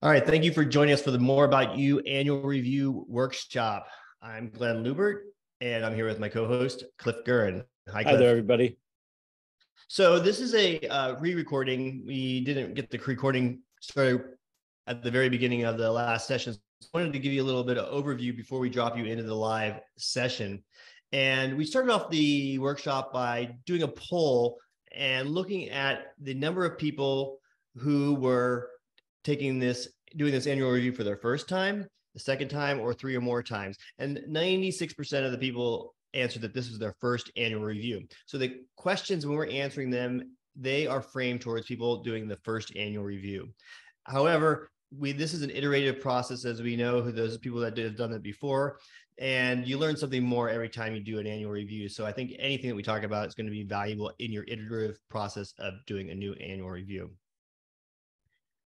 All right. Thank you for joining us for the More About You annual review workshop. I'm Glenn Lubert, and I'm here with my co host, Cliff Guren. Hi, Cliff. Hi there, everybody. So, this is a uh, re recording. We didn't get the recording started at the very beginning of the last session. So I wanted to give you a little bit of overview before we drop you into the live session. And we started off the workshop by doing a poll and looking at the number of people who were taking this, doing this annual review for their first time, the second time, or three or more times. And 96% of the people answered that this was their first annual review. So the questions, when we're answering them, they are framed towards people doing the first annual review. However, we this is an iterative process, as we know, who those people that have done it before, and you learn something more every time you do an annual review. So I think anything that we talk about is going to be valuable in your iterative process of doing a new annual review.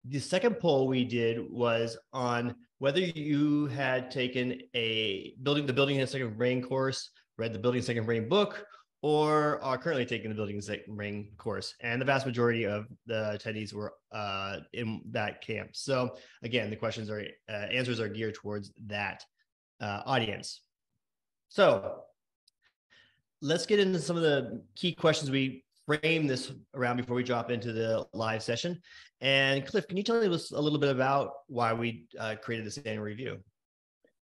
The second poll we did was on whether you had taken a building the building in second brain course, read the building second brain book, or are currently taking the building second brain course. And the vast majority of the attendees were uh, in that camp. So again, the questions are uh, answers are geared towards that uh, audience. So let's get into some of the key questions we frame this around before we drop into the live session. And Cliff, can you tell us a little bit about why we uh, created this annual review?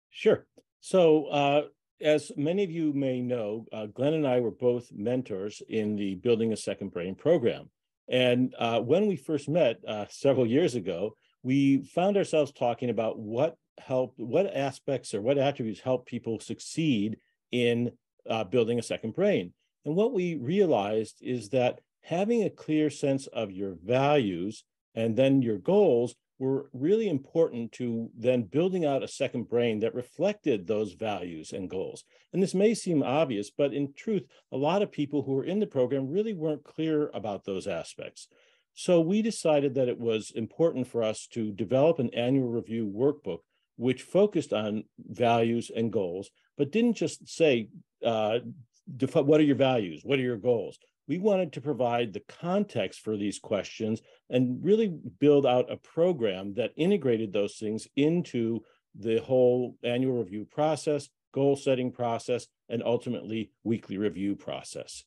Sure. So, uh, as many of you may know, uh, Glenn and I were both mentors in the Building a Second Brain program. And uh, when we first met uh, several years ago, we found ourselves talking about what helped, what aspects or what attributes help people succeed in uh, building a second brain. And what we realized is that having a clear sense of your values and then your goals were really important to then building out a second brain that reflected those values and goals. And this may seem obvious, but in truth, a lot of people who were in the program really weren't clear about those aspects. So we decided that it was important for us to develop an annual review workbook which focused on values and goals, but didn't just say, uh, what are your values? What are your goals? We wanted to provide the context for these questions and really build out a program that integrated those things into the whole annual review process, goal setting process, and ultimately weekly review process.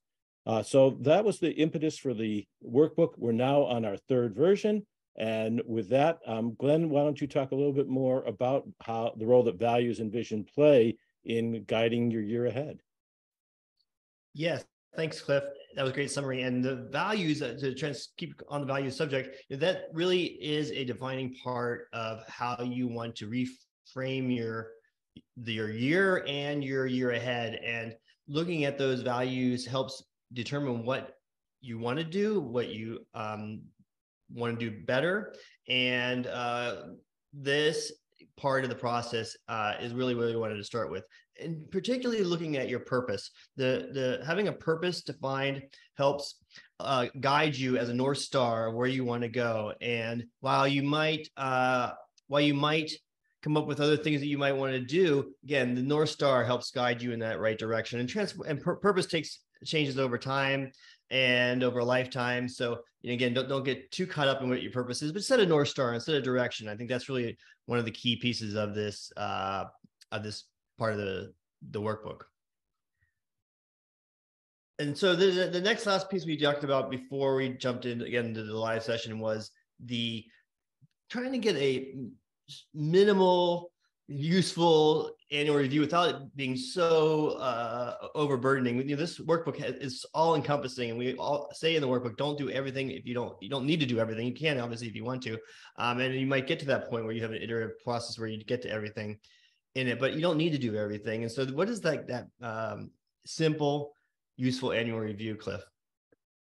Uh, so that was the impetus for the workbook. We're now on our third version. And with that, um, Glenn, why don't you talk a little bit more about how the role that values and vision play in guiding your year ahead? Yes, thanks, Cliff. That was a great summary. And the values, uh, to keep on the values subject, that really is a defining part of how you want to reframe your your year and your year ahead. And looking at those values helps determine what you want to do, what you um, want to do better, and uh, this part of the process uh, is really what we wanted to start with and particularly looking at your purpose. The the having a purpose defined helps uh, guide you as a north star where you want to go. And while you might uh, while you might come up with other things that you might want to do again the north star helps guide you in that right direction. And trans and pur- purpose takes changes over time and over a lifetime. So again don't, don't get too caught up in what your purpose is but set a north star and set a direction. I think that's really one of the key pieces of this uh, of this part of the the workbook. And so the the next last piece we talked about before we jumped in again into the live session was the trying to get a minimal useful annual review without it being so uh, overburdening. You know, this workbook is all encompassing, and we all say in the workbook, don't do everything if you don't you don't need to do everything. You can obviously if you want to, um, and you might get to that point where you have an iterative process where you get to everything in it, but you don't need to do everything. And so, what is that that um, simple, useful annual review, Cliff?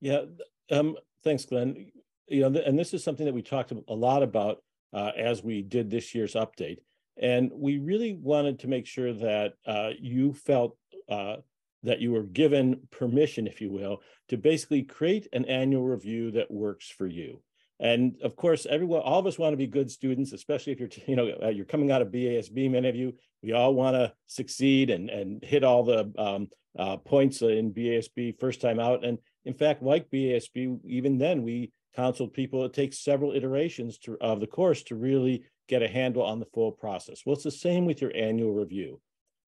Yeah, um, thanks, Glenn. You know, and this is something that we talked a lot about uh, as we did this year's update, and we really wanted to make sure that uh, you felt. Uh, that you were given permission, if you will, to basically create an annual review that works for you. And of course, everyone, all of us want to be good students, especially if you're, you know, uh, you're coming out of BASB. Many of you, we all want to succeed and and hit all the um, uh, points in BASB first time out. And in fact, like BASB, even then we counseled people it takes several iterations to, of the course to really get a handle on the full process. Well, it's the same with your annual review.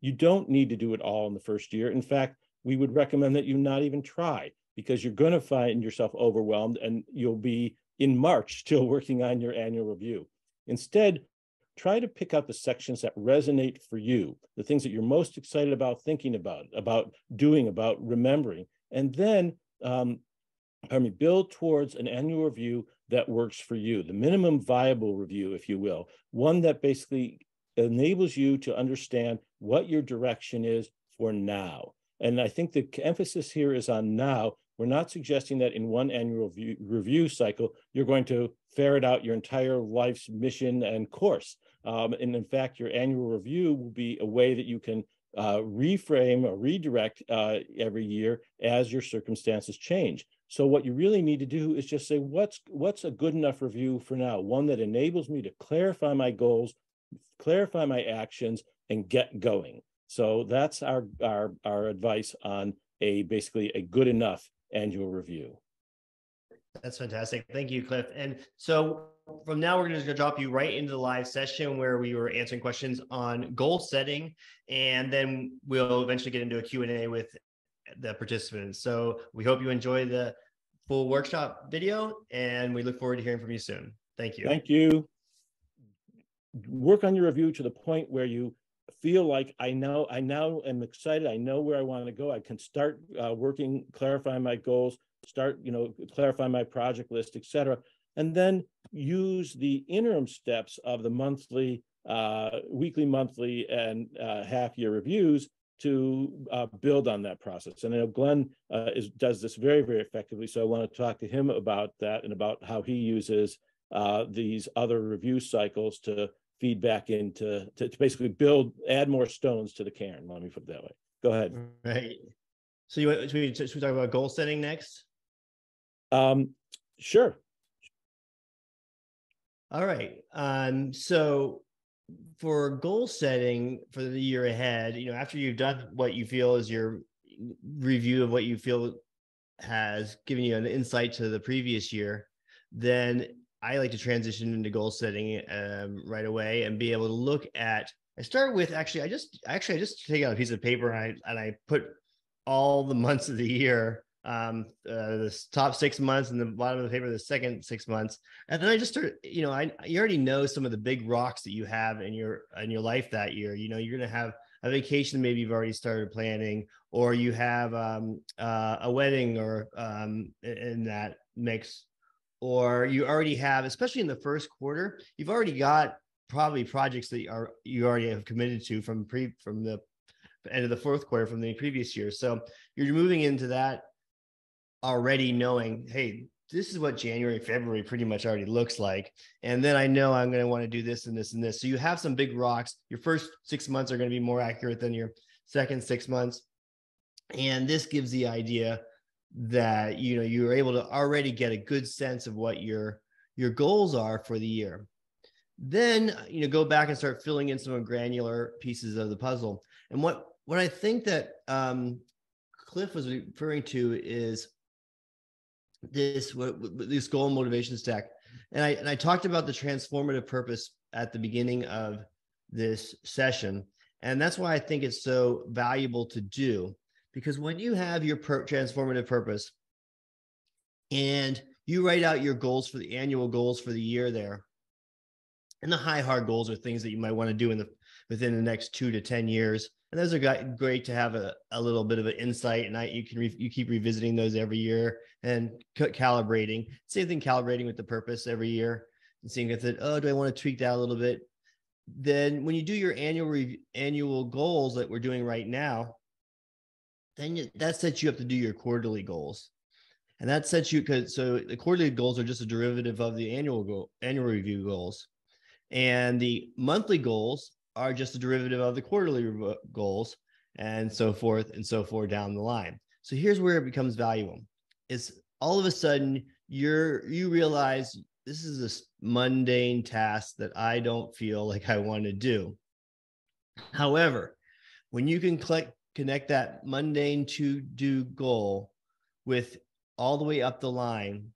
You don't need to do it all in the first year. In fact, we would recommend that you not even try because you're going to find yourself overwhelmed and you'll be in March still working on your annual review. Instead, try to pick out the sections that resonate for you, the things that you're most excited about thinking about, about doing, about remembering, and then um, pardon me, build towards an annual review that works for you, the minimum viable review, if you will, one that basically enables you to understand what your direction is for now. And I think the emphasis here is on now. We're not suggesting that in one annual review, review cycle, you're going to ferret out your entire life's mission and course. Um, and in fact, your annual review will be a way that you can uh, reframe or redirect uh, every year as your circumstances change. So what you really need to do is just say, what's what's a good enough review for now? One that enables me to clarify my goals, clarify my actions, and get going. So that's our our our advice on a basically a good enough annual review. That's fantastic. Thank you, Cliff. And so from now, we're going to drop you right into the live session where we were answering questions on goal setting, and then we'll eventually get into a Q&A with the participants. So we hope you enjoy the full workshop video, and we look forward to hearing from you soon. Thank you. Thank you. Work on your review to the point where you feel like I know, I now am excited. I know where I want to go. I can start uh, working, clarify my goals, start, you know, clarify my project list, etc and then use the interim steps of the monthly, uh, weekly, monthly, and uh, half year reviews to uh, build on that process. And I know Glenn uh, is, does this very, very effectively. So I want to talk to him about that and about how he uses uh, these other review cycles to feed back into, to, to basically build, add more stones to the cairn. Let me put it that way. Go ahead. Right. So you want, should we, should we talk about goal setting next? Um, sure. All right. Um, so for goal setting for the year ahead, you know, after you've done what you feel is your review of what you feel has given you an insight to the previous year, then I like to transition into goal setting um, right away and be able to look at. I start with actually, I just actually I just take out a piece of paper and I and I put all the months of the year um, uh, the top six months and the bottom of the paper the second six months and then i just start you know i you already know some of the big rocks that you have in your in your life that year you know you're to have a vacation maybe you've already started planning or you have um, uh, a wedding or um, in that mix or you already have especially in the first quarter you've already got probably projects that are you already have committed to from pre from the end of the fourth quarter from the previous year so you're moving into that already knowing, hey, this is what January, February pretty much already looks like. And then I know I'm going to want to do this and this and this. So you have some big rocks. Your first six months are going to be more accurate than your second six months. And this gives the idea that you know you're able to already get a good sense of what your your goals are for the year. Then you know go back and start filling in some granular pieces of the puzzle. And what what I think that um, Cliff was referring to is this what, this goal motivation stack and i and i talked about the transformative purpose at the beginning of this session and that's why i think it's so valuable to do because when you have your per- transformative purpose and you write out your goals for the annual goals for the year there and the high hard goals are things that you might want to do in the within the next two to ten years and those are great to have a, a little bit of an insight and I, you can re, you keep revisiting those every year and calibrating. Same thing calibrating with the purpose every year and seeing if it oh do i want to tweak that a little bit? Then when you do your annual re, annual goals that we're doing right now then that sets you up to do your quarterly goals and that sets you because so the quarterly goals are just a derivative of the annual goal annual review goals and the monthly goals are just a derivative of the quarterly goals and so forth and so forth down the line. So here's where it becomes valuable. Is all of a sudden you're you realize this is a mundane task that I don't feel like I want to do. However, when you can click connect that mundane to do goal with all the way up the line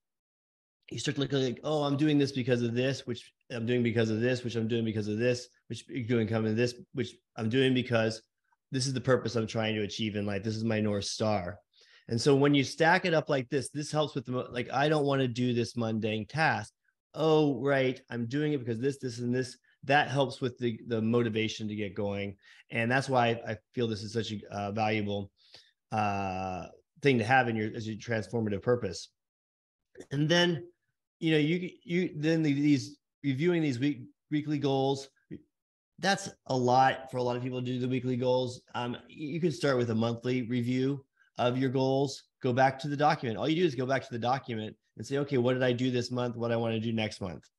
you start to look like, oh, I'm doing this because of this, which I'm doing because of this, which I'm doing because of this, which you're doing coming this, which I'm doing because this is the purpose I'm trying to achieve in life. This is my North Star. And so when you stack it up like this, this helps with the like, I don't want to do this mundane task. Oh, right. I'm doing it because this, this, and this. That helps with the the motivation to get going. And that's why I feel this is such a uh, valuable uh, thing to have in your as your transformative purpose. And then, you know, you you then these reviewing these week weekly goals that's a lot for a lot of people to do the weekly goals. Um, you can start with a monthly review of your goals. Go back to the document. All you do is go back to the document and say, okay, what did I do this month? What I want to do next month.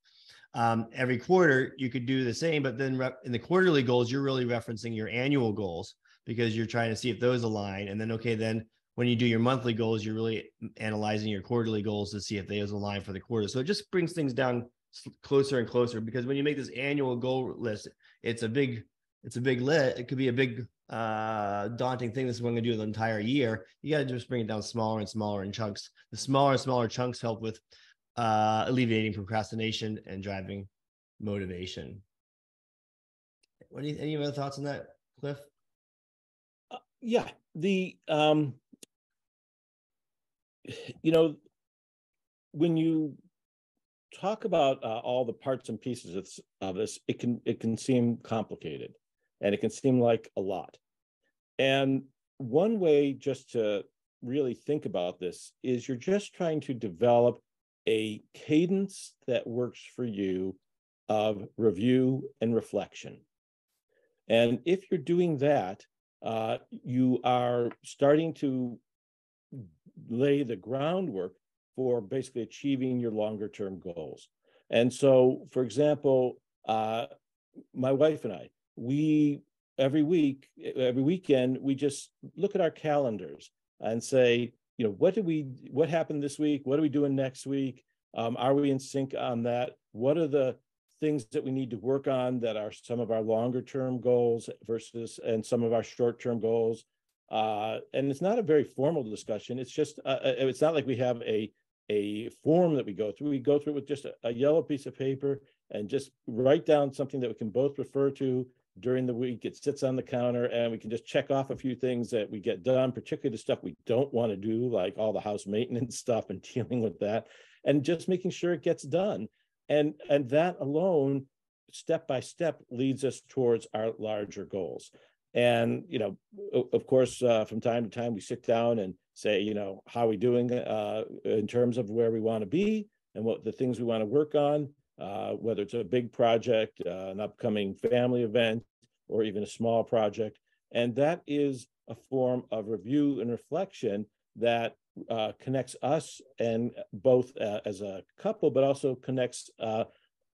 Um, every quarter, you could do the same, but then re- in the quarterly goals, you're really referencing your annual goals because you're trying to see if those align. And then, okay, then when you do your monthly goals, you're really analyzing your quarterly goals to see if those align for the quarter. So it just brings things down closer and closer because when you make this annual goal list, it's a big, it's a big lit. It could be a big, uh, daunting thing. This is what I'm going to do the entire year. You got to just bring it down smaller and smaller in chunks. The smaller and smaller chunks help with uh, alleviating procrastination and driving motivation. What you, any other thoughts on that, Cliff? Uh, yeah, the um, you know, when you talk about uh, all the parts and pieces of, of this, it can it can seem complicated, and it can seem like a lot. And one way just to really think about this is you're just trying to develop a cadence that works for you of review and reflection. And if you're doing that, uh, you are starting to lay the groundwork for basically achieving your longer term goals. And so, for example, uh, my wife and I, we every week, every weekend, we just look at our calendars and say, you know, what did we, what happened this week? What are we doing next week? Um, are we in sync on that? What are the things that we need to work on that are some of our longer term goals versus and some of our short term goals? Uh, and it's not a very formal discussion. It's just, uh, uh it's not like we have a a form that we go through. We go through it with just a, a, yellow piece of paper and just write down something that we can both refer to during the week. It sits on the counter and we can just check off a few things that we get done, particularly the stuff we don't want to do, like all the house maintenance stuff and dealing with that, and just making sure it gets done. And, and that alone, step by step, leads us towards our larger goals. And, you know, of course, uh, from time to time, we sit down and say, you know, how are we doing uh, in terms of where we want to be and what the things we want to work on, uh, whether it's a big project, uh, an upcoming family event, or even a small project. And that is a form of review and reflection that uh, connects us and both uh, as a couple, but also connects uh,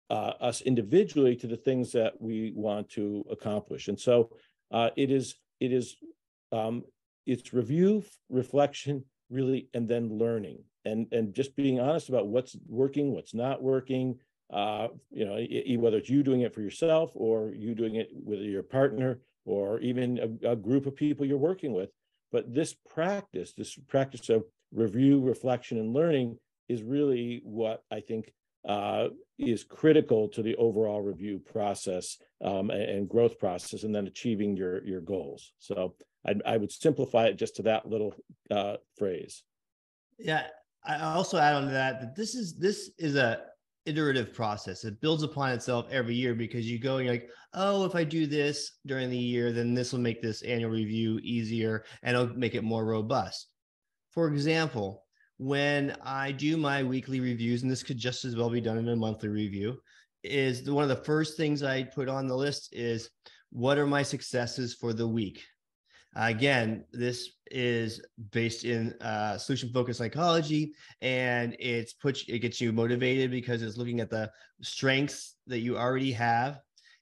us individually to the things that we want to accomplish. And so it is it is um, it's review, reflection, really, and then learning, and and just being honest about what's working, what's not working. Uh, you know, whether it's you doing it for yourself or you doing it with your partner or even a, a group of people you're working with. But this practice, this practice of review, reflection, and learning is really what I think uh, is critical to the overall review process um, and, growth process, and then achieving your your goals. So I, I would simplify it just to that little uh, phrase. Yeah, I also add on to that that this is this is a iterative process. It builds upon itself every year because you go and you're like, oh, if I do this during the year, then this will make this annual review easier and it'll make it more robust. For example, when I do my weekly reviews, and this could just as well be done in a monthly review, is one of the first things I put on the list is what are my successes for the week? Again, this is based in uh, solution focused psychology, and it's put it gets you motivated because it's looking at the strengths that you already have,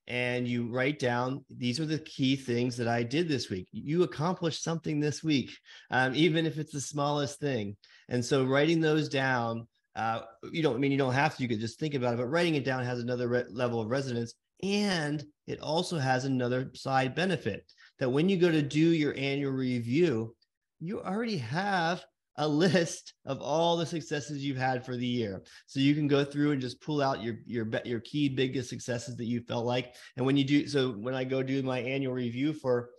and you write down these are the key things that I did this week. You accomplished something this week, um, even if it's the smallest thing. And so, writing those down, uh, you don't I mean you don't have to. You could just think about it, but writing it down has another re- level of resonance, and it also has another side benefit that when you go to do your annual review, you already have a list of all the successes you've had for the year. So you can go through and just pull out your your your key biggest successes that you felt like. And when you do so when I go do my annual review for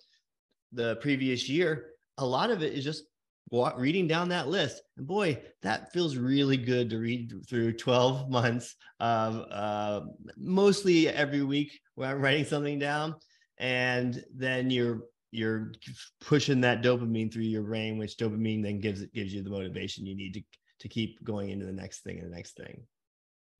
the previous year, a lot of it is just reading down that list. And boy, that feels really good to read through 12 months of uh, mostly every week where I'm writing something down. And then you're you're pushing that dopamine through your brain, which dopamine then gives it gives you the motivation you need to to keep going into the next thing and the next thing.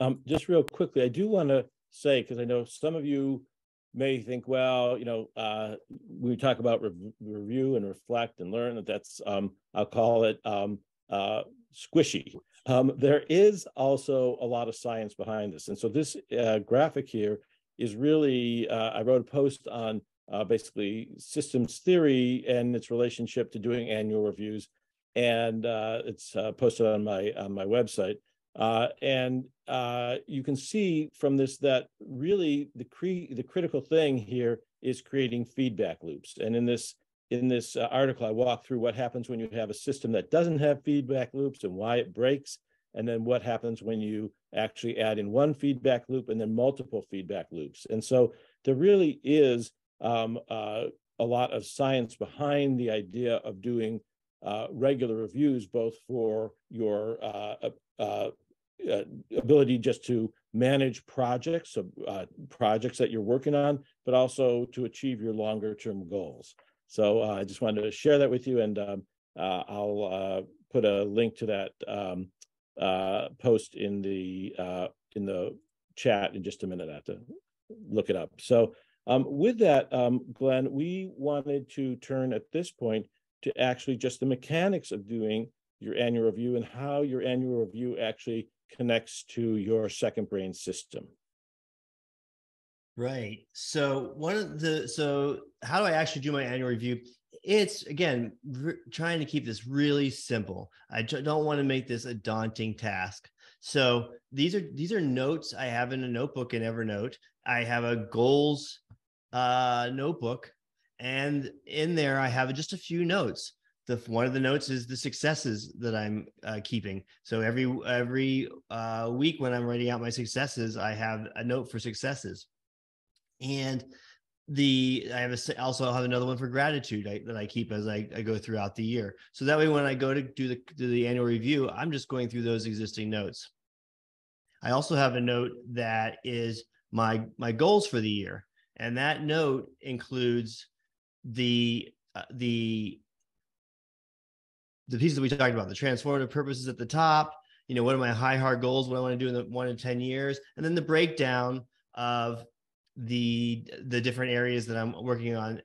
Um, just real quickly, I do want to say because I know some of you may think, well, you know, uh, we talk about re- review and reflect and learn. That that's um, I'll call it um, uh, squishy. Um, there is also a lot of science behind this, and so this uh, graphic here is really. Uh, I wrote a post on uh, basically systems theory and its relationship to doing annual reviews, and uh, it's posted on my on my website. Uh, and uh, you can see from this that really the cre- the critical thing here is creating feedback loops. And in this in this uh, article, I walk through what happens when you have a system that doesn't have feedback loops and why it breaks, and then what happens when you actually add in one feedback loop and then multiple feedback loops. And so there really is um, uh, a lot of science behind the idea of doing uh, regular reviews, both for your uh, uh, uh, ability just to manage projects, uh, projects that you're working on, but also to achieve your longer term goals. So uh, I just wanted to share that with you, and um, uh, I'll uh, put a link to that um, uh, post in the in the chat in just a minute. I have to look it up. So um, with that, um, Glenn, we wanted to turn at this point to actually just the mechanics of doing your annual review and how your annual review actually connects to your second brain system. Right. So one of the so how do I actually do my annual review? It's again re- trying to keep this really simple. I don't want to make this a daunting task. So these are these are notes I have in a notebook in Evernote. I have a goals uh, notebook, and in there I have just a few notes the one of the notes is the successes that I'm uh, keeping. So every every uh, week when I'm writing out my successes, I have a note for successes, and the I have a, also have another one for gratitude I, that I keep as I, I, go throughout the year. So that way, when I go to do the do the annual review, I'm just going through those existing notes. I also have a note that is my my goals for the year, and that note includes the uh, the the pieces that we talked about, the transformative purposes at the top, you know, what are my high hard goals, what I want to do in the one to 10 years, and then the breakdown of the the different areas that I'm working on.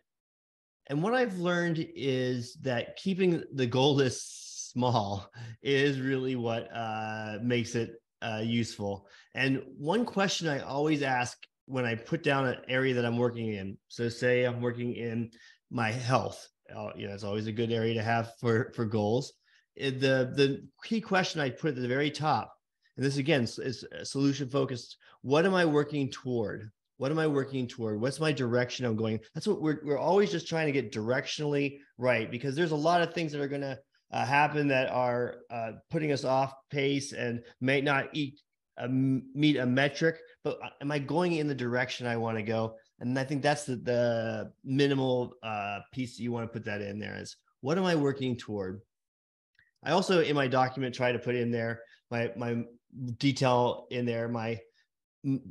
And what I've learned is that keeping the goal list small is really what uh, makes it uh, useful. And one question I always ask when I put down an area that I'm working in, so say I'm working in my health, uh, you know, it's always a good area to have for for goals. The the key question I put at the very top, and this again is solution focused. What am I working toward? What am I working toward? What's my direction I'm going? That's what we're we're always just trying to get directionally right because there's a lot of things that are going to uh, happen that are uh, putting us off pace and may not eat uh, meet a metric. But uh, am I going in the direction I want to go? and i think that's the, the minimal uh, piece you want to put that in there is what am i working toward i also in my document try to put in there my my detail in there my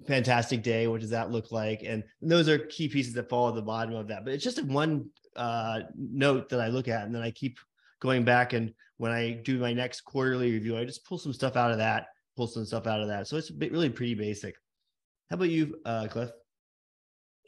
fantastic day what does that look like? And those are key pieces that fall at the bottom of that. But it's just a one uh, note that i look at and then i keep going back. And when i do my next quarterly review i just pull some stuff out of that pull some stuff out of that. So it's really pretty basic. How about you uh, cliff?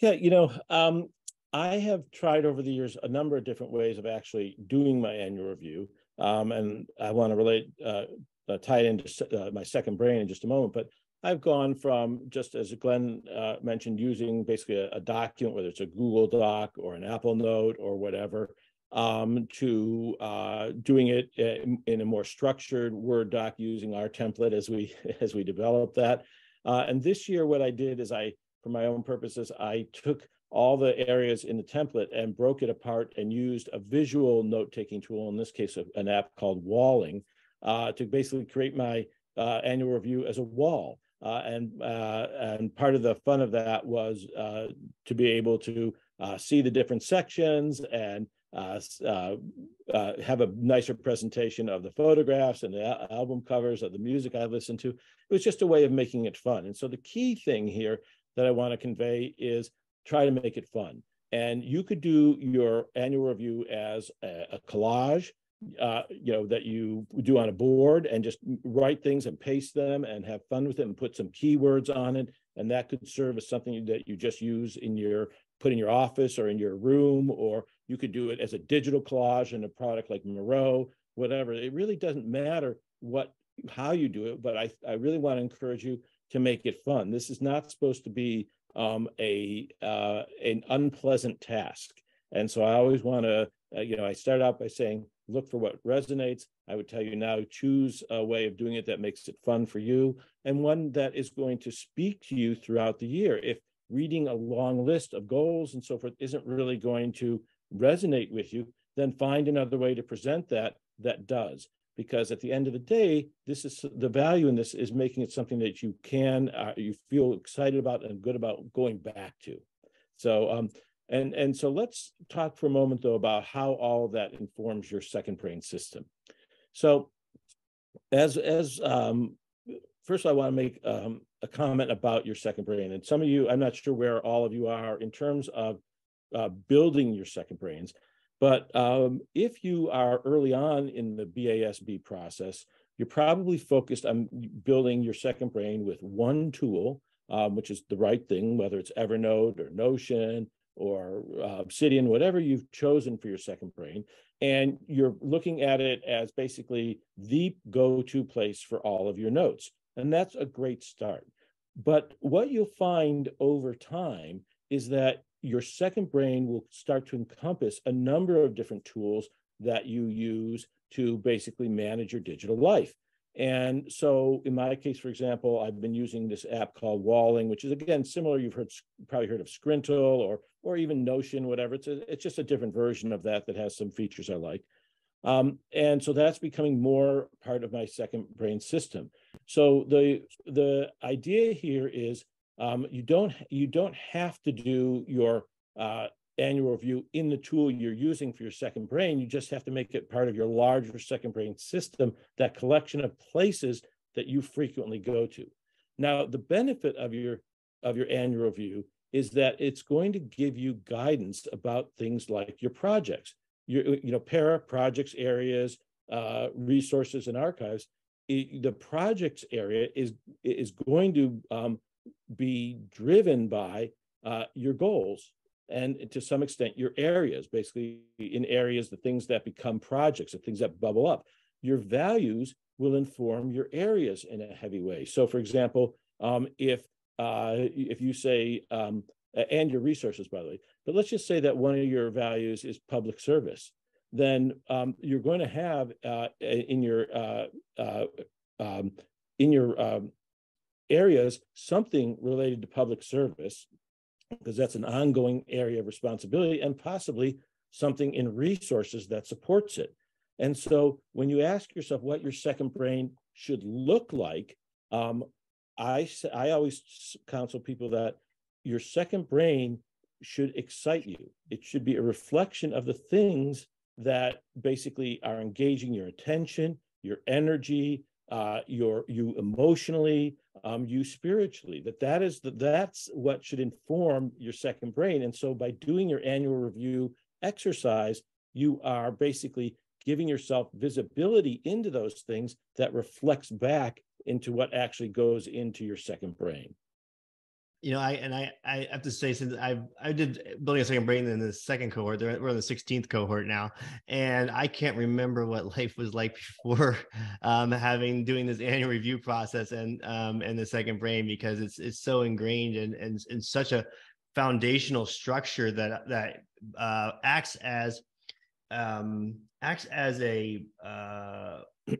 Yeah, you know, um, I have tried over the years a number of different ways of actually doing my annual review, um, and I want to relate uh, uh, tie it into uh, my second brain in just a moment. But I've gone from just as Glenn uh, mentioned, using basically a, a, document, whether it's a Google Doc or an Apple Note or whatever, um, to uh, doing it in, in, a more structured Word doc using our template as we as we develop that. Uh, and this year, what I did is I for my own purposes, I took all the areas in the template and broke it apart and used a visual note-taking tool, in this case, an app called Walling, uh, to basically create my uh, annual review as a wall. Uh, and uh, and part of the fun of that was uh, to be able to uh, see the different sections and uh, uh, have a nicer presentation of the photographs and the album covers of the music I listened to. It was just a way of making it fun. And so the key thing here that I want to convey is try to make it fun. And you could do your annual review as a, a collage uh, you know, that you do on a board and just write things and paste them and have fun with it and put some keywords on it. And that could serve as something that you just use in your, put in your office or in your room, or you could do it as a digital collage in a product like Miro, whatever. It really doesn't matter what, how you do it, but I, I really want to encourage you to make it fun. This is not supposed to be um, a, uh, an unpleasant task. And so I always want to, uh, you know, I start out by saying, look for what resonates. I would tell you now, choose a way of doing it that makes it fun for you and one that is going to speak to you throughout the year. If reading a long list of goals and so forth isn't really going to resonate with you, then find another way to present that that does. Because at the end of the day, this is the value in this is making it something that you can, uh, you feel excited about and good about going back to. So um, and, and so let's talk for a moment, though, about how all of that informs your second brain system. So as, as um, first, I want to make um, a comment about your second brain. And some of you, I'm not sure where all of you are in terms of uh, building your second brains. But um, if you are early on in the BASB process, you're probably focused on building your second brain with one tool, um, which is the right thing, whether it's Evernote or Notion or uh, Obsidian, whatever you've chosen for your second brain. And you're looking at it as basically the go to place for all of your notes. And that's a great start. But what you'll find over time is that your second brain will start to encompass a number of different tools that you use to basically manage your digital life. And so in my case, for example, I've been using this app called Walling, which is again similar. You've heard probably heard of Scrintal or or even Notion, whatever. It's a, it's just a different version of that that has some features I like. Um, and so that's becoming more part of my second brain system. So the the idea here is um, you don't you don't have to do your uh, annual review in the tool you're using for your second brain. You just have to make it part of your larger second brain system, that collection of places that you frequently go to. Now, the benefit of your of your annual review is that it's going to give you guidance about things like your projects, your you know para projects areas, uh, resources, and archives. It, the projects area is is going to um, be driven by uh, your goals and to some extent your areas basically in areas the things that become projects the things that bubble up your values will inform your areas in a heavy way so for example um, if uh, if you say um, and your resources by the way but let's just say that one of your values is public service then um, you're going to have uh, in your uh, uh um, in your um, areas something related to public service because that's an ongoing area of responsibility and possibly something in resources that supports it. And so when you ask yourself what your second brain should look like, um, I, I always counsel people that your second brain should excite you. It should be a reflection of the things that basically are engaging your attention, your energy, uh, your you emotionally, um, you spiritually. That that is the, that's what should inform your second brain. And so by doing your annual review exercise, you are basically giving yourself visibility into those things that reflects back into what actually goes into your second brain. You know, I and I I have to say since I I did building a second brain in the second cohort, we're in the 16th cohort now, and I can't remember what life was like before um, having doing this annual review process and um, and the second brain because it's it's so ingrained and and, and such a foundational structure that that uh, acts as um, acts as a uh,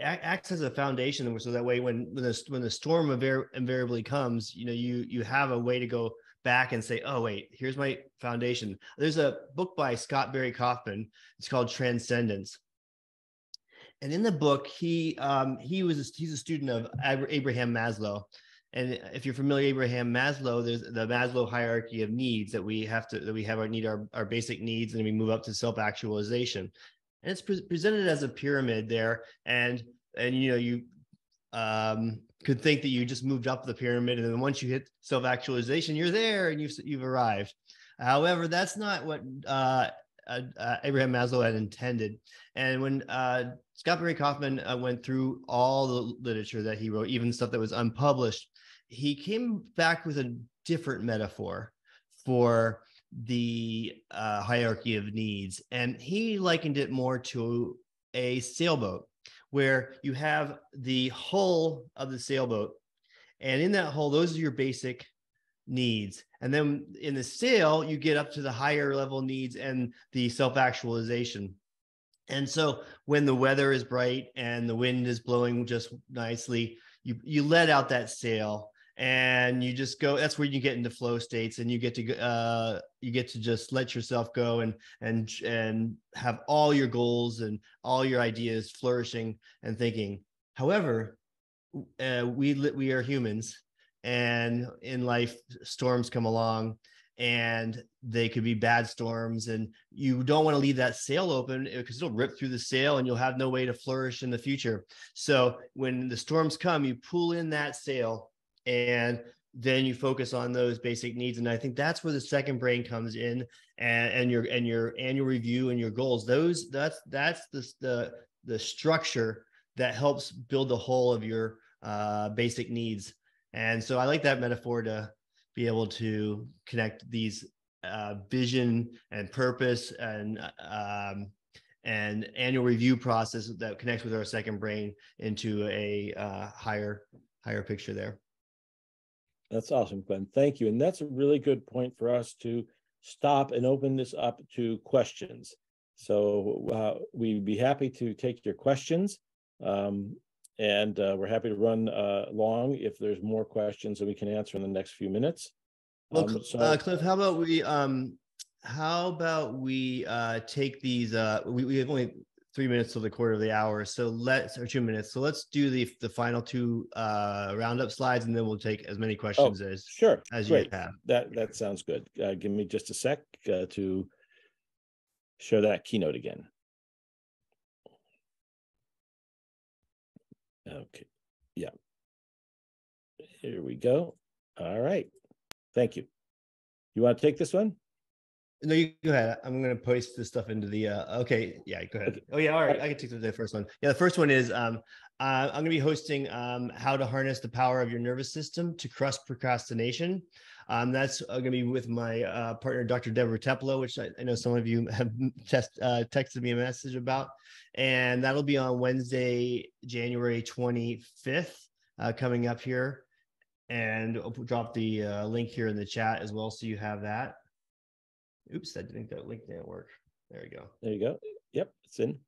acts as a foundation so that way when when the, when the storm invariably comes you know you you have a way to go back and say oh wait here's my foundation. There's a book by scott barry kaufman. It's called transcendence. And in the book he um he was a, he's a student of abraham maslow. And if you're familiar with abraham maslow there's the maslow hierarchy of needs that we have to that we have our need our, our basic needs and we move up to self-actualization and it's pre- presented as a pyramid there. And and you know you um, could think that you just moved up the pyramid and then once you hit self-actualization you're there and you've you've arrived. However that's not what uh, uh, uh, abraham maslow had intended. And when uh, scott barry kaufman uh, went through all the literature that he wrote even stuff that was unpublished he came back with a different metaphor for the uh, hierarchy of needs. And he likened it more to a sailboat where you have the hull of the sailboat. And in that hull, those are your basic needs. And then in the sail, you get up to the higher level needs and the self actualization. And so when the weather is bright and the wind is blowing just nicely, you, you let out that sail and you just go that's where you get into flow states and you get to uh you get to just let yourself go and and and have all your goals and all your ideas flourishing and thinking. However uh, we we are humans and in life storms come along and they could be bad storms and you don't want to leave that sail open because it'll rip through the sail and you'll have no way to flourish in the future. So when the storms come you pull in that sail and then you focus on those basic needs. And i think that's where the second brain comes in and, and your and your annual review and your goals. Those that's that's the the, the structure that helps build the whole of your uh, basic needs. And so i like that metaphor to be able to connect these uh, vision and purpose and um, and annual review process that connects with our second brain into a uh, higher higher picture there that's awesome, Glenn. Thank you. And that's a really good point for us to stop and open this up to questions. So uh, we'd be happy to take your questions. Um, and uh, we're happy to run uh, long if there's more questions that we can answer in the next few minutes. Well, um, so, uh, Cliff, how about we um, how about we uh, take these? Uh, we, we have only three minutes till the quarter of the hour. So let's or two minutes. So let's do the the final two uh, roundup slides, and then we'll take as many questions oh, as sure as Great. you have. That that sounds good. Uh, give me just a sec uh, to show that keynote again. Okay. Yeah. Here we go. All right. Thank you. You want to take this one? No, you go ahead. I'm going to post this stuff into the. Uh, okay, yeah, go ahead. Oh yeah, all right. I can take the first one. Yeah, the first one is um, uh, I'm going to be hosting um, how to harness the power of your nervous system to crush procrastination. Um, that's uh, going to be with my uh, partner, Dr. Deborah Teplow, which I, I, know some of you have test, uh, texted me a message about, and that'll be on Wednesday, January 25th, uh, coming up here, and I'll drop the uh, link here in the chat as well, so you have that. Oops, I didn't that link didn't work. There you go. There you go. Yep, it's in.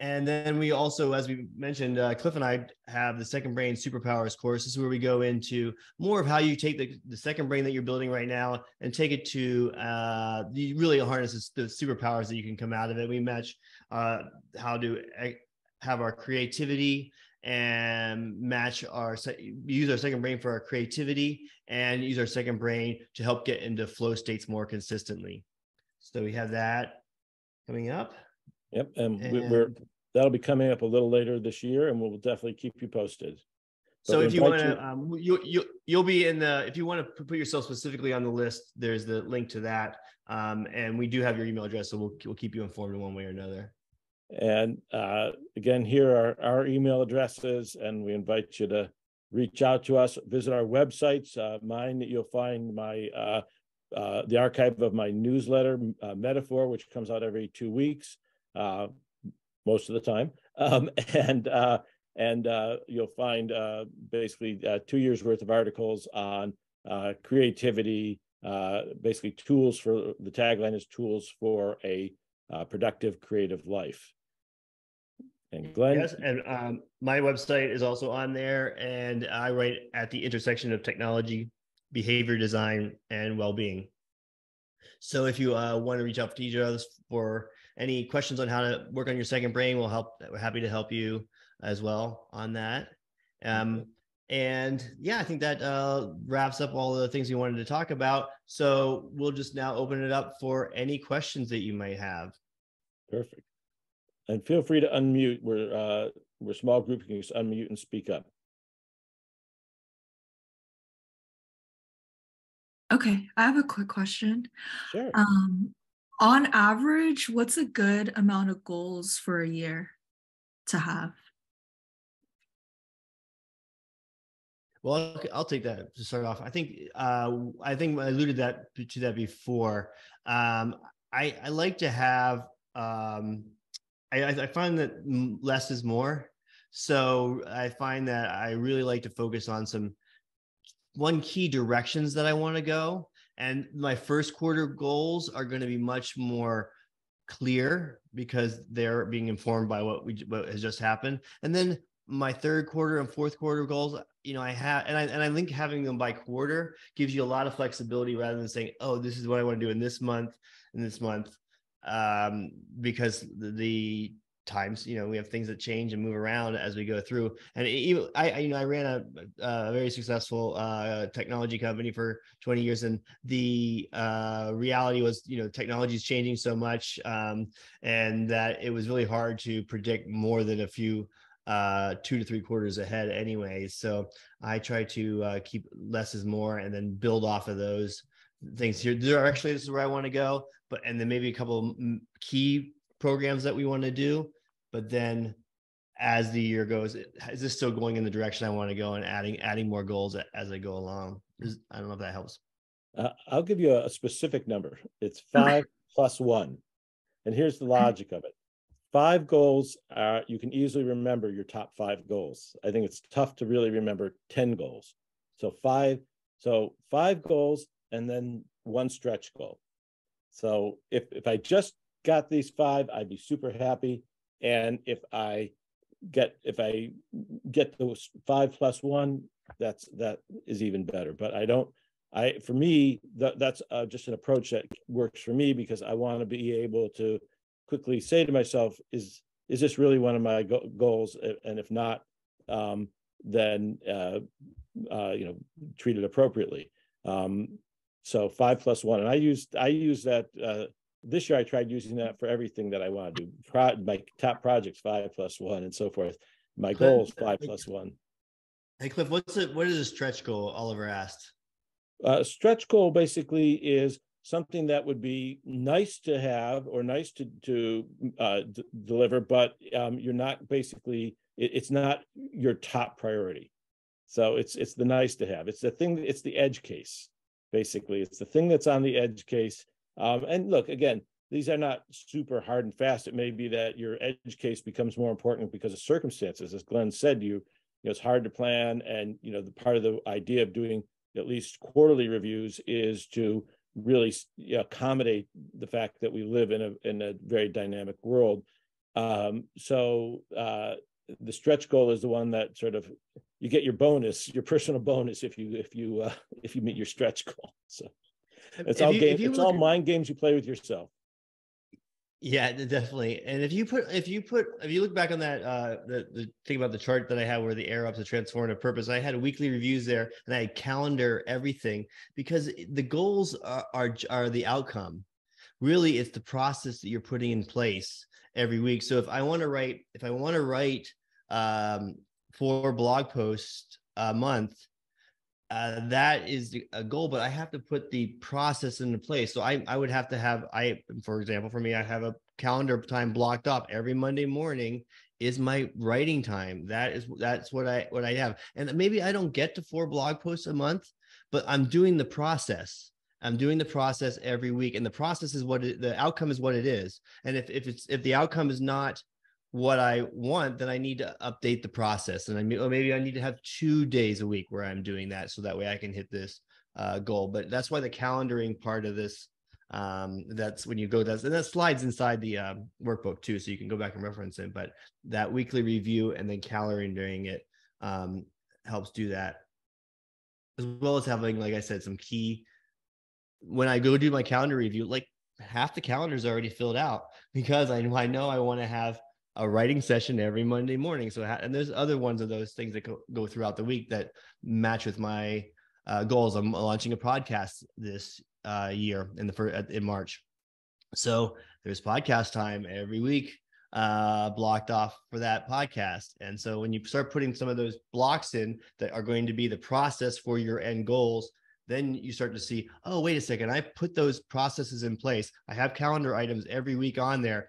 And then we also, as we mentioned, uh, Cliff and I have the Second Brain Superpowers course. This is where we go into more of how you take the, the second brain that you're building right now and take it to uh, you really harness the superpowers that you can come out of it. We match uh, how to eh, have our creativity and match our use our second brain for our creativity and use our second brain to help get into flow states more consistently. So we have that coming up. Yep, and, and we're that'll be coming up a little later this year, and we'll definitely keep you posted. But so if you want to, um, you you you'll be in the if you want to put yourself specifically on the list, there's the link to that, um, and we do have your email address, so we'll we'll keep you informed in one way or another. And uh, again, here are our email addresses, and we invite you to reach out to us. Visit our websites. Uh, mine, you'll find my uh, uh the archive of my newsletter, uh, Metaphor, which comes out every two weeks, uh, most of the time, um, and and you'll find basically two years worth of articles on creativity. basically, tools for the tagline is tools for a productive creative life. And Glenn? Yes, and um, my website is also on there, and I write at the intersection of technology, behavior design, and well-being. So if you uh, want to reach out to each of us for any questions on how to work on your second brain, we'll help. We're happy to help you as well on that. Um, and yeah, I think that uh, wraps up all the things we wanted to talk about. So we'll just now open it up for any questions that you might have. Perfect. And feel free to unmute. We're uh, we're a small group. You can just unmute and speak up. Okay, I have a quick question. Sure. Um, on average, what's a good amount of goals for a year to have? Well, I'll, I'll take that to start off. I think uh, I think I alluded that to that before. Um, I I like to have. Um, I I find that less is more. So I find that I really like to focus on some one key directions that I want to go, and my first quarter goals are going to be much more clear because they're being informed by what we what has just happened, and then my third quarter and fourth quarter goals you know i have and i and i think having them by quarter gives you a lot of flexibility rather than saying oh this is what i want to do in this month in this month um because the, times you know we have things that change and move around as we go through and even i, I you know i ran a, a very successful uh, technology company for 20 years and the uh, reality was you know technology is changing so much um, and that it was really hard to predict more than a few uh, two to three quarters ahead anyway. So I try to uh, keep less is more and then build off of those things here. There actually, this is where I want to go, but and then maybe a couple key programs that we want to do. But then as the year goes, is this still going in the direction I want to go and adding adding more goals as I go along? I don't know if that helps. Uh, I'll give you a, a specific number. It's five plus one. And here's the logic of it five goals are you can easily remember your top five goals i think it's tough to really remember 10 goals so five so five goals and then one stretch goal so if if i just got these five i'd be super happy and if i get if i get those five plus one that's that is even better but i don't i for me that, that's uh, just an approach that works for me because i want to be able to quickly say to myself, is is this really one of my go- goals? And if not, um, then uh, uh, you know treat it appropriately. Um, so five plus one, and I used I used that uh, this year. I tried using that for everything that I want to do. Pro- my top projects five plus one, and so forth. My goals five plus one. Hey Cliff, what's it? What is a stretch goal? Oliver asked. Uh, stretch goal basically is something that would be nice to have or nice to to uh, d- deliver, but um, you're not basically it, it's not your top priority. So it's it's the nice to have. It's the thing. It's the edge case, basically. It's the thing that's on the edge case. Um, and look again, these are not super hard and fast. It may be that your edge case becomes more important because of circumstances. As Glenn said, you you know it's hard to plan, and you know the part of the idea of doing at least quarterly reviews is to really you know, accommodate the fact that we live in a in a very dynamic world. Um, so uh, the stretch goal is the one that sort of you get your bonus, your personal bonus if you if you uh, if you meet your stretch goal. So it's if all you, game. It's all mind games you play with yourself. Yeah, definitely. And if you put if you put if you look back on that uh the, the thing about the chart that I had where the air up to transformative purpose, I had weekly reviews there and I had calendar everything because the goals are, are are the outcome. Really, it's the process that you're putting in place every week. So if I want to write, if I want to write um four blog posts a month, uh, that is a goal, but I have to put the process into place. So I, I would have to have, I, for example, for me, I have a calendar time blocked off every Monday morning is my writing time. That is, that's what I, what I have. And maybe I don't get to four blog posts a month, but I'm doing the process. I'm doing the process every week. And the process is what it, the outcome is what it is. And if, if it's, if the outcome is not what I want, then I need to update the process. And I or maybe I need to have two days a week where I'm doing that so that way I can hit this uh, goal. But that's why the calendaring part of this Um, that's when you go that's and that slides inside the um, workbook too, so you can go back and reference it. But that weekly review and then calendaring it um, helps do that, as well as having, like I said, some key. When I go do my calendar review, like half the calendar is already filled out because I, I know I want to have a writing session every Monday morning. So, and there's other ones of those things that go, throughout the week that match with my uh, goals. I'm launching a podcast this uh, year in the first in March. So there's podcast time every week uh, blocked off for that podcast. And so when you start putting some of those blocks in that are going to be the process for your end goals, then you start to see, oh, wait a second, I put those processes in place. I have calendar items every week on there.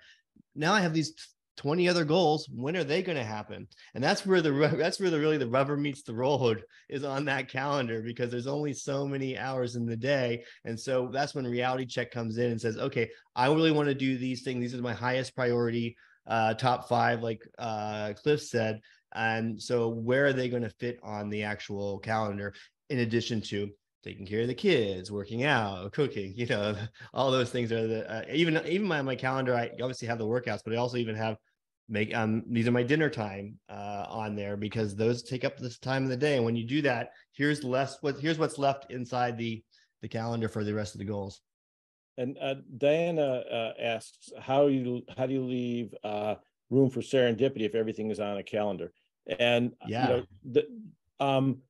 Now I have these 20 other goals when are they going to happen? And that's where the that's where the really the rubber meets the road is on that calendar because there's only so many hours in the day. And so that's when reality check comes in and says okay i really want to do these things. These are my highest priority uh, top five like uh, cliff said. And so where are they going to fit on the actual calendar in addition to taking care of the kids, working out, cooking, you know, all those things are the uh, even even my my calendar. I obviously have the workouts, but I also even have make um these are my dinner time uh on there because those take up this time of the day. And when you do that here's less what here's what's left inside the the calendar for the rest of the goals. And uh, diana uh, asks how you how do you leave uh room for serendipity if everything is on a calendar? And yeah you know, the, um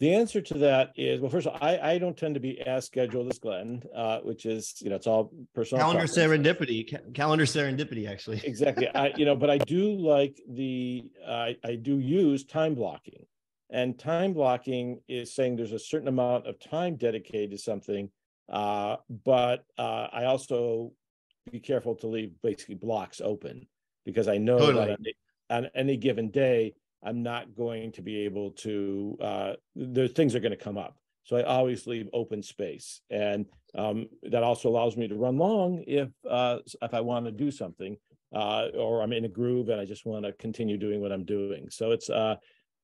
the answer to that is well, first of all, I, I don't tend to be as scheduled as Glenn, uh, which is you know it's all personal. Calendar serendipity, ca- calendar serendipity, actually. exactly. I you know, but I do like the I I do use time blocking, and time blocking is saying there's a certain amount of time dedicated to something, uh, but uh, I also be careful to leave basically blocks open because I know totally. that on, on any given day I'm not going to be able to, uh, the things are going to come up. So I always leave open space. And um, that also allows me to run long if, uh, if I want to do something uh, or I'm in a groove and I just want to continue doing what I'm doing. So it's, uh,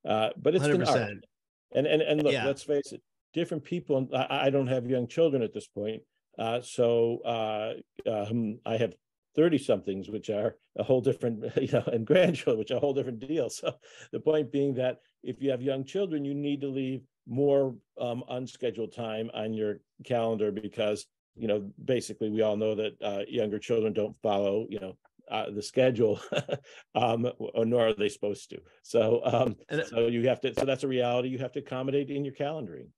uh, but it's 100%. an art. And, and, and look, yeah. let's face it, different people, I, I, don't have young children at this point. Uh, so uh, um, I have 30 somethings, which are a whole different, you know, and grandchildren, which are a whole different deal. So the point being that if you have young children, you need to leave more um, unscheduled time on your calendar because, you know, basically we all know that uh, younger children don't follow, you know, uh, the schedule, um, nor are they supposed to. So, um, so you have to. So that's a reality you have to accommodate in your calendaring.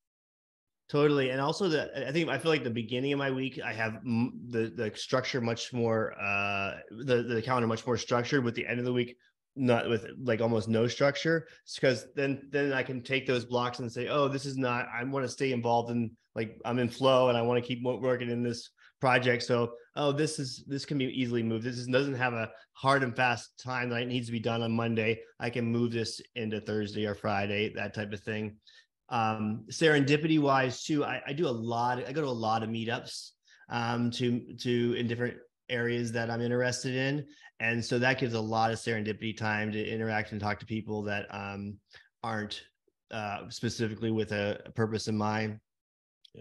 Totally, and also the I think I feel like the beginning of my week I have the the structure much more uh the the calendar much more structured. With the end of the week, not with like almost no structure, because then then I can take those blocks and say, oh, this is not. I want to stay involved in like I'm in flow and I want to keep working in this project. So oh, this is this can be easily moved. This is, doesn't have a hard and fast time that needs to be done on Monday. I can move this into Thursday or Friday, that type of thing um, serendipity wise too I, I, do a lot i go to a lot of meetups um, to to in different areas that i'm interested in. And so that gives a lot of serendipity time to interact and talk to people that um, aren't uh, specifically with a, a, purpose in mind.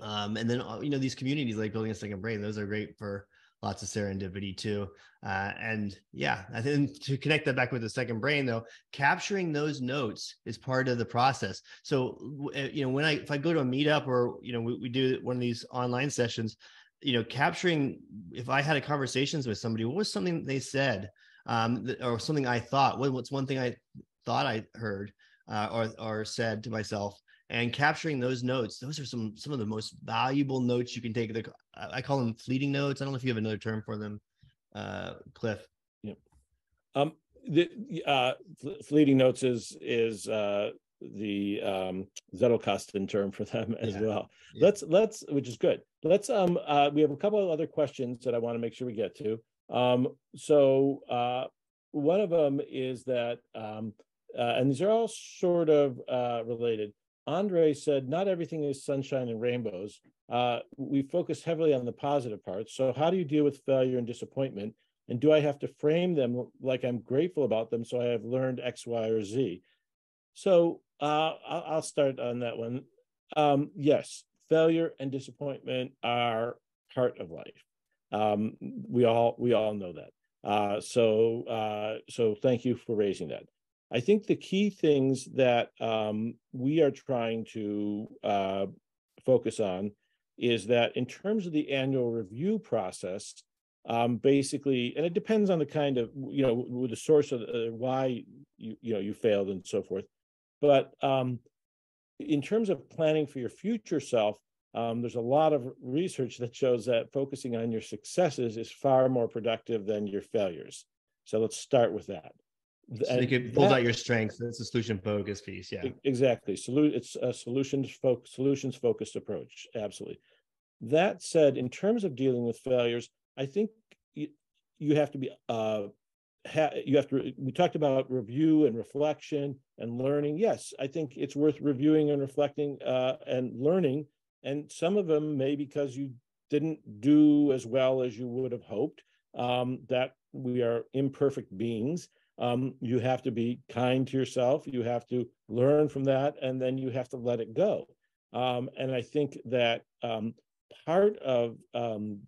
Um, and then uh, you know these communities like building a second brain those are great for lots of serendipity too. Uh, and yeah, I think to connect that back with the second brain though, capturing those notes is part of the process. So, uh, you know, when I, if I go to a meetup or, you know, we, we do one of these online sessions, you know, capturing, if I had a conversations with somebody, what was something they said um, or something I thought, what, what's one thing I thought I heard uh, or, or said to myself and capturing those notes those are some some of the most valuable notes you can take the i call them fleeting notes i don't know if you have another term for them uh cliff yeah um the uh fleeting notes is is uh the um Zettelkasten term for them as yeah. well. Yeah. Let's let's which is good. Let's um uh we have a couple of other questions that I want to make sure we get to. Um so uh one of them is that um uh, and these are all sort of uh related. Andre said, not everything is sunshine and rainbows. Uh, we focus heavily on the positive parts. So, how do you deal with failure and disappointment? And do I have to frame them like I'm grateful about them so I have learned X, Y, or Z? So, uh, I'll start on that one. Um, yes, failure and disappointment are part of life. Um, we all we all know that. Uh, so uh, so thank you for raising that. I think the key things that um, we are trying to uh, focus on is that in terms of the annual review process, um, basically, and it depends on the kind of you know with the source of uh, why you you know you failed and so forth. But um, in terms of planning for your future self, um, there's a lot of research that shows that focusing on your successes is far more productive than your failures. So let's start with that. So you could pull out your strengths. That's a solution focused piece. Yeah, exactly. Solu- it's a solutions fo- solutions focused approach. Absolutely. That said, in terms of dealing with failures, I think you, you have to be uh, ha- you have to. We talked about review and reflection and learning. Yes, I think it's worth reviewing and reflecting uh, and learning. And some of them may because you didn't do as well as you would have hoped. Um, that we are imperfect beings um, you have to be kind to yourself. You have to learn from that and then you have to let it go. Um, and i think that um, part of um,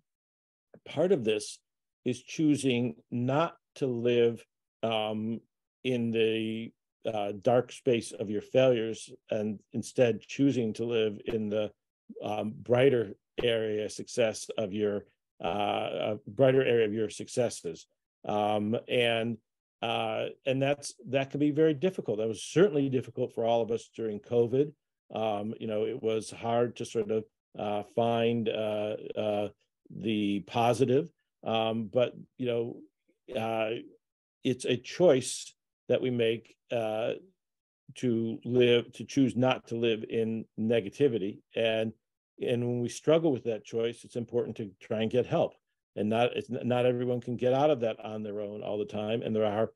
part of this is choosing not to live um, in the uh, dark space of your failures and instead choosing to live in the um, brighter area success of your uh, brighter area of your successes. And uh, and that's that can be very difficult. That was certainly difficult for all of us during COVID. Um, you know, it was hard to sort of uh, find uh, uh the positive, um, but you know, uh, it's a choice that we make uh, to live to choose not to live in negativity and and when we struggle with that choice it's important to try and get help and not it's not everyone can get out of that on their own all the time and there are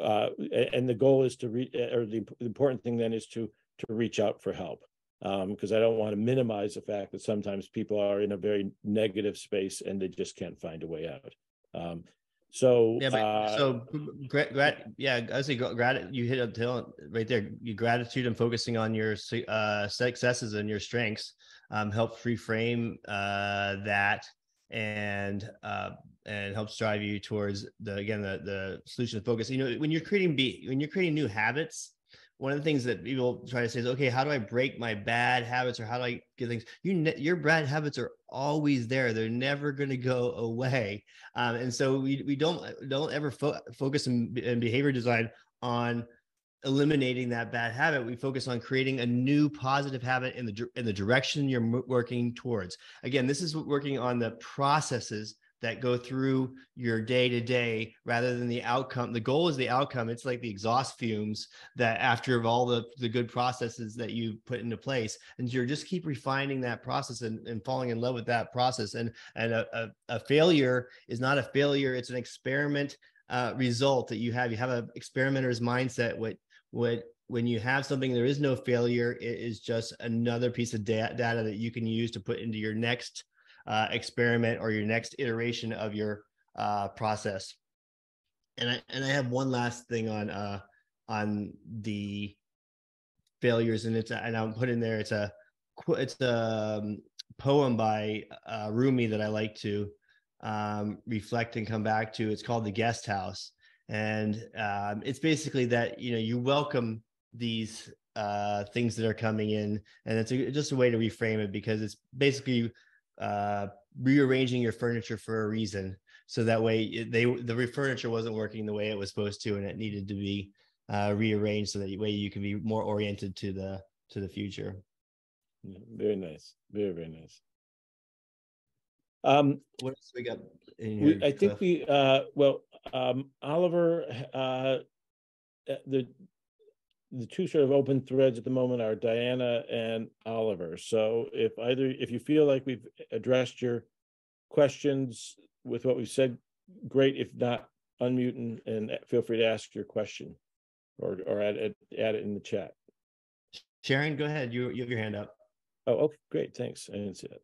uh, and the goal is to reach or the important thing then is to to reach out for help because um, I don't want to minimize the fact that sometimes people are in a very negative space and they just can't find a way out. Um, so yeah, but, uh, so gra- gra- yeah, I say grat- you hit a right there. You gratitude and focusing on your uh, successes and your strengths um, help reframe uh, that and uh, and helps drive you towards the again the the solution focus. You know, when you're creating be when you're creating new habits, one of the things that people try to say is, okay, how do I break my bad habits or how do I get things? You ne- your bad habits are always there; they're never going to go away. Um, and so we we don't don't ever fo- focus in, in behavior design on eliminating that bad habit we focus on creating a new positive habit in the in the direction you're working towards. Again this is working on the processes that go through your day to day rather than the outcome the goal is the outcome. It's like the exhaust fumes that after all the the good processes that you put into place and you're just keep refining that process and, and falling in love with that process. And and a, a, a failure is not a failure it's an experiment uh, result that you have. You have an experimenter's mindset what what when you have something there is no failure. It is just another piece of da- data that you can use to put into your next uh, experiment or your next iteration of your uh, process. And I, and I have one last thing on uh, on the failures and it's and I'll put in there it's a it's a um, poem by uh, Rumi that I like to um, reflect and come back to. It's called The Guest House and um, it's basically that you know you welcome these uh, things that are coming in and it's a, just a way to reframe it because it's basically uh, rearranging your furniture for a reason. So that way they the furniture wasn't working the way it was supposed to and it needed to be uh, rearranged so that way you can be more oriented to the to the future. Very nice. Very very nice. Um, what else we got? We, I think we uh, well, um, Oliver, uh, uh, the the two sort of open threads at the moment are Diana and Oliver. So if either if you feel like we've addressed your questions with what we've said, great. If not, unmute and, and feel free to ask your question or or add, add, add it in the chat. Sharon, go ahead. You you have your hand up. Oh, okay, great. Thanks. I didn't see that.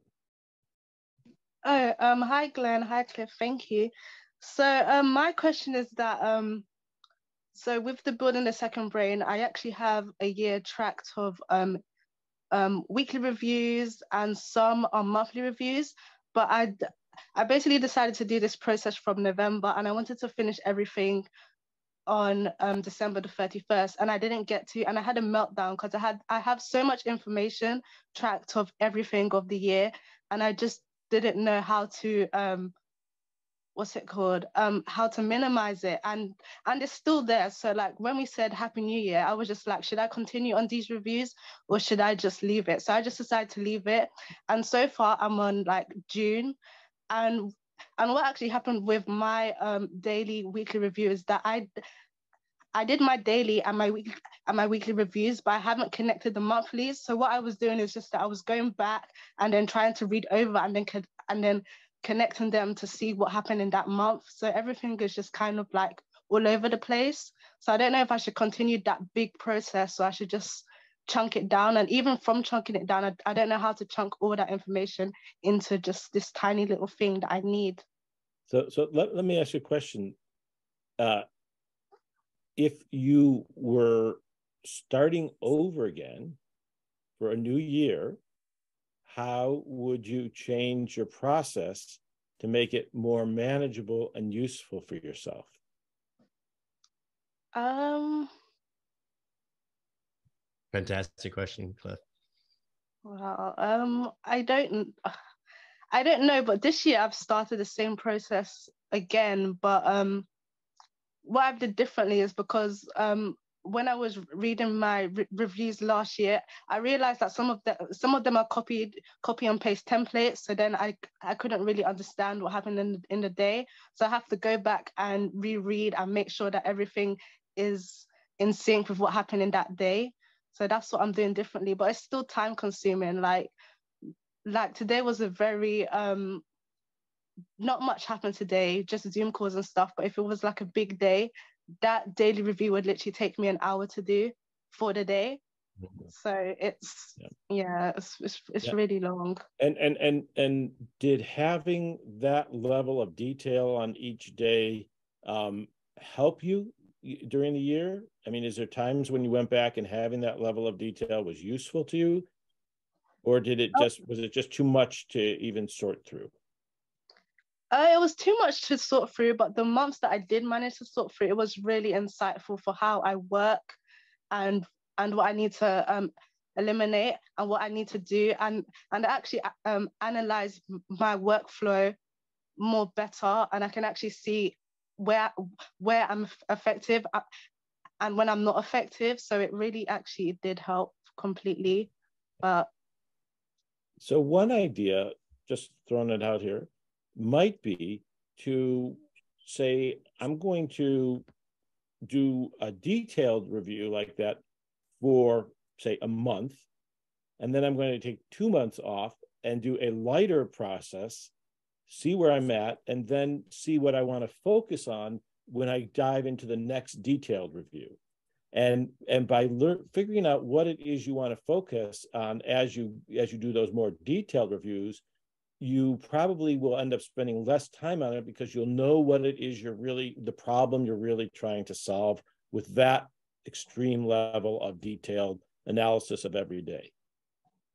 Oh, um, hi Glenn, hi Cliff, thank you. So um, my question is that um, so with the building a second brain, I actually have a year tracked of um, um, weekly reviews and some are monthly reviews. but I I basically decided to do this process from November, and I wanted to finish everything on um, December the 31st and I didn't get to and I had a meltdown because I had I have so much information tracked of everything of the year and I just didn't know how to um what's it called um how to minimize it and and it's still there. So like when we said happy new year i was just like should i continue on these reviews or should i just leave it? So i just decided to leave it. And so far i'm on like june. And and what actually happened with my um daily weekly review is that i I did my daily and my week and my weekly reviews, but I haven't connected the monthlies. So what I was doing is just that I was going back and then trying to read over and then and then connecting them to see what happened in that month. So everything is just kind of like all over the place. So I don't know if I should continue that big process or I should just chunk it down. And even from chunking it down, I, I don't know how to chunk all that information into just this tiny little thing that I need. So, so let, let me ask you a question. Uh, if you were starting over again for a new year, how would you change your process to make it more manageable and useful for yourself? Um, fantastic question, Cliff. Well, um, I don't, I don't know, but this year I've started the same process again. But um, what I've did differently is because um, when I was reading my re- reviews last year, I realized that some of the some of them are copied copy and paste templates. So then I I couldn't really understand what happened in in the day. So I have to go back and reread and make sure that everything is in sync with what happened in that day. So that's what I'm doing differently. But it's still time consuming. Like like today was a very um not much happened today, just Zoom calls and stuff. But if it was like a big day, that daily review would literally take me an hour to do for the day. Mm-hmm. So it's yeah, yeah it's it's, it's yeah. really long. And and and and did having that level of detail on each day um, help you during the year? I mean, is there times when you went back and having that level of detail was useful to you, or did it oh. just was it just too much to even sort through? Uh, it was too much to sort through, but the months that I did manage to sort through, it was really insightful for how I work and and what I need to um, eliminate and what I need to do and and actually um, analyze my workflow more better and I can actually see where where I'm effective uh, and when I'm not effective. So it really actually did help completely. But so one idea, just throwing it out here, might be to say, I'm going to do a detailed review like that for, say, a month. And then I'm going to take two months off and do a lighter process, see where I'm at, and then see what I want to focus on when I dive into the next detailed review. And, and by lear- figuring out what it is you want to focus on as you as you do those more detailed reviews, you probably will end up spending less time on it because you'll know what it is you're really the problem you're really trying to solve with that extreme level of detailed analysis of every day.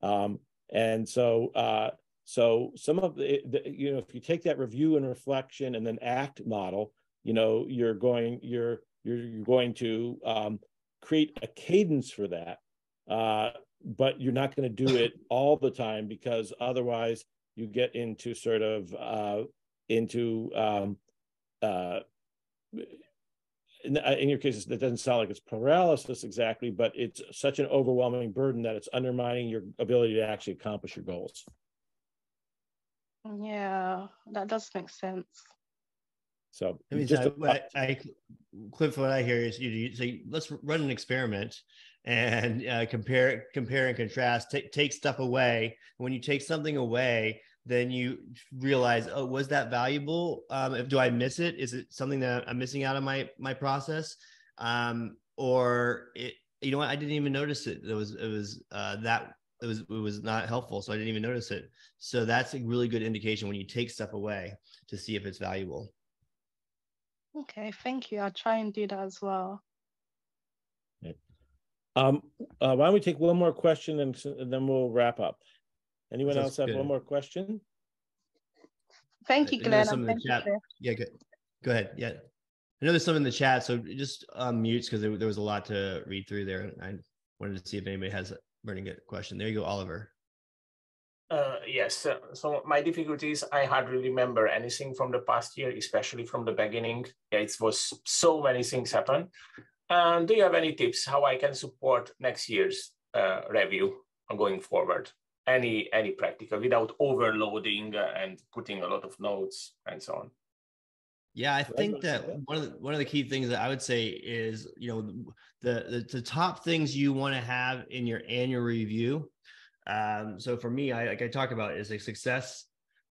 Um, and so uh, so some of the, the, you know if you take that review and reflection and then act model you know you're going you're you're, you're going to um, create a cadence for that uh, but you're not going to do it all the time because otherwise you get into sort of uh, into um, uh, in, uh, in, your case, it doesn't sound like it's paralysis exactly, but it's such an overwhelming burden that it's undermining your ability to actually accomplish your goals. Yeah, that does make sense. So, I mean, just I, what I, Cliff, what I hear is you, you say, let's run an experiment and uh, compare, compare and contrast. Take take stuff away. When you take something away, then you realize, oh, was that valuable? Um, if, do I miss it? Is it something that I'm missing out of my my process? Um, or it, you know what? I didn't even notice it. It was it was uh, that it was it was not helpful, so I didn't even notice it. So that's a really good indication when you take stuff away to see if it's valuable. Okay, thank you. I'll try and do that as well. Um, uh, why don't we take one more question and, and then we'll wrap up. Anyone else have good. one more question? Thank you, I know Glenn. some in the thank you, chat- Yeah, good. Go ahead. Yeah. I know there's some in the chat, so just um, mutes because there, there was a lot to read through there. I wanted to see if anybody has a burning good question. There you go, Oliver. Uh, yes. uh, So my difficulty is I hardly remember anything from the past year, especially from the beginning. Yeah, it was so many things happen. And do you have any tips how I can support next year's uh, review going forward? Any any practical without overloading and putting a lot of notes and so on. Yeah, I think that one of the, one of the key things that I would say is, you know, the the, the top things you want to have in your annual review. Um, so for me, I like I talk about is a success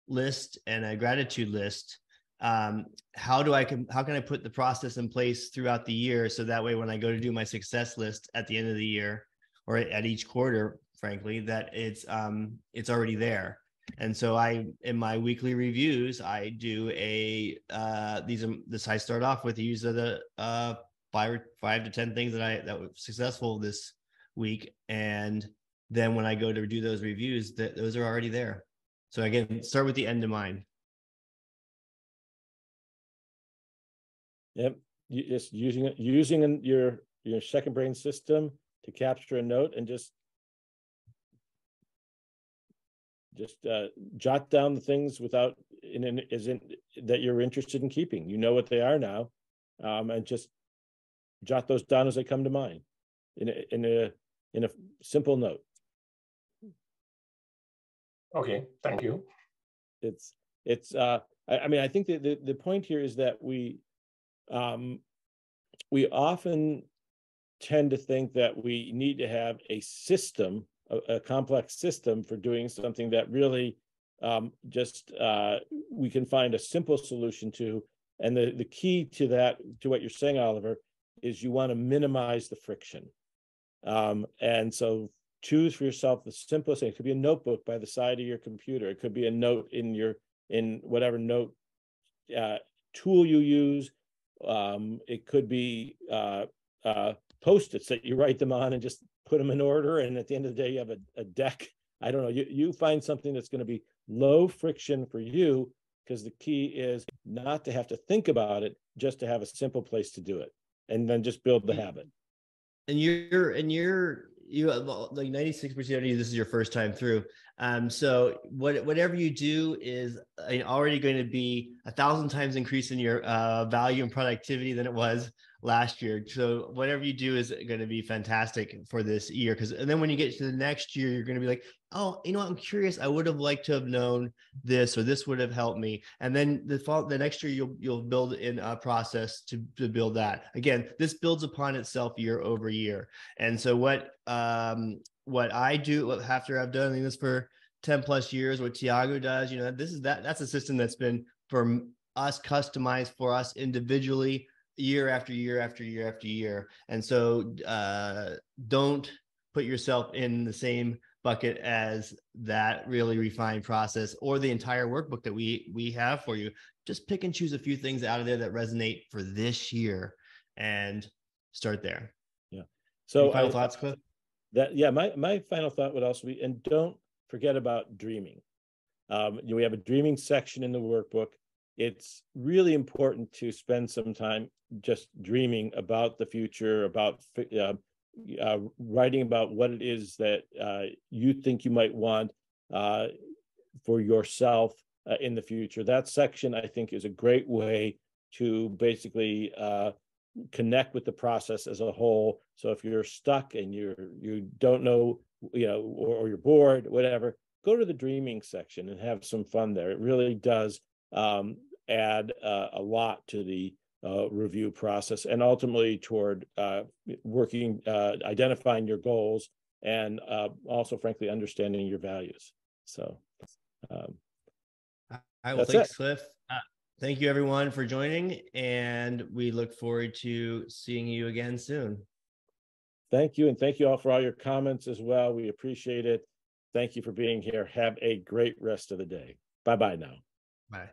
list and a gratitude list. Um, how do I can how can I put the process in place throughout the year so that way when I go to do my success list at the end of the year or at each quarter, frankly, that it's um it's already there. And so I, in my weekly reviews, I do a, uh, these are, this, I start off with these are the, uh, five, five to 10 things that I, that were successful this week. And then when I go to do those reviews, that those are already there. So again, start with the end in mind. Yep, you just using using in your, your second brain system to capture a note and just just uh, jot down the things without in an isn't that you're interested in keeping. You know what they are now, um, and just jot those down as they come to mind in a, in a in a simple note. Okay, thank you. it's it's uh I, I mean i think that the, the point here is that we um we often tend to think that we need to have a system a, a complex system for doing something that really um just uh we can find a simple solution to and the the key to that to what you're saying oliver is you want to minimize the friction um and so choose for yourself the simplest thing. It could be a notebook by the side of your computer. It could be a note in your in whatever note uh, tool you use. Um, it could be uh, uh, post-its that you write them on and just put them in order. And at the end of the day, you have a, a deck. I don't know. You you find something that's going to be low friction for you because the key is not to have to think about it, just to have a simple place to do it, and then just build the habit. and you're and you're you have, like 96 percent of you this is your first time through um so what whatever you do is uh, already going to be a thousand times increase in your uh value and productivity than it was last year. So whatever you do is going to be fantastic for this year because and then when you get to the next year you're going to be like oh you know what? I'm curious. I would have liked to have known this or this would have helped me. And then the fall the next year you'll you'll build in a process to, to build that. Again this builds upon itself year over year. And so what um what I do after I've done this for 10 plus years, what Tiago does, you know, this is that that's a system that's been for us customized for us individually year after year after year after year. And so uh don't put yourself in the same bucket as that really refined process or the entire workbook that we we have for you. Just pick and choose a few things out of there that resonate for this year and start there. Yeah. So Any final I- thoughts, Cliff? that yeah my my final thought would also be and don't forget about dreaming um you know, we have a dreaming section in the workbook it's really important to spend some time just dreaming about the future about uh, uh, writing about what it is that uh, you think you might want uh, for yourself uh, in the future that section i think is a great way to basically uh, connect with the process as a whole. So if you're stuck and you're you don't know, you know, or, or you're bored, whatever, go to the dreaming section and have some fun there. It really does um, add uh, a lot to the uh, review process and ultimately toward uh, working, uh, identifying your goals and uh, also, frankly, understanding your values. So. Um. Well, That's thanks, it. Cliff. Uh, thank you, everyone, for joining, and we look forward to seeing you again soon. Thank you. And thank you all for all your comments as well. We appreciate it. Thank you for being here. Have a great rest of the day. Bye bye now. Bye.